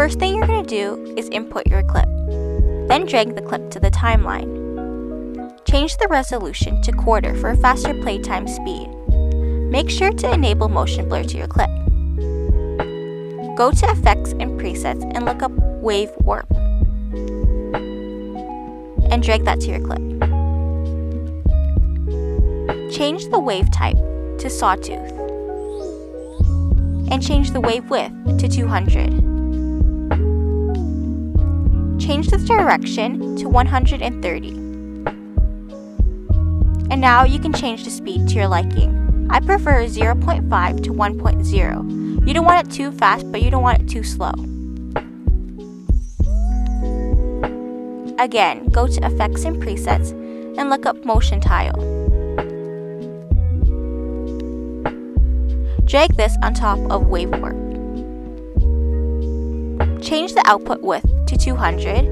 first thing you're going to do is input your clip. Then drag the clip to the timeline. Change the resolution to quarter for a faster playtime speed. Make sure to enable motion blur to your clip. Go to Effects and Presets and look up Wave Warp. And drag that to your clip. Change the wave type to sawtooth. And change the wave width to 200 change the direction to 130. And now you can change the speed to your liking. I prefer 0.5 to 1.0. You don't want it too fast, but you don't want it too slow. Again, go to Effects and Presets and look up Motion Tile. Drag this on top of Wave Warp. Change the output width 200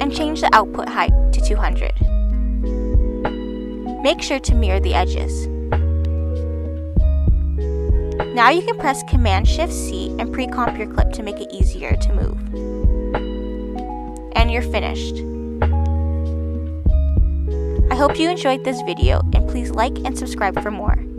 and change the output height to 200. Make sure to mirror the edges. Now you can press Command Shift C and pre-comp your clip to make it easier to move. And you're finished. I hope you enjoyed this video and please like and subscribe for more.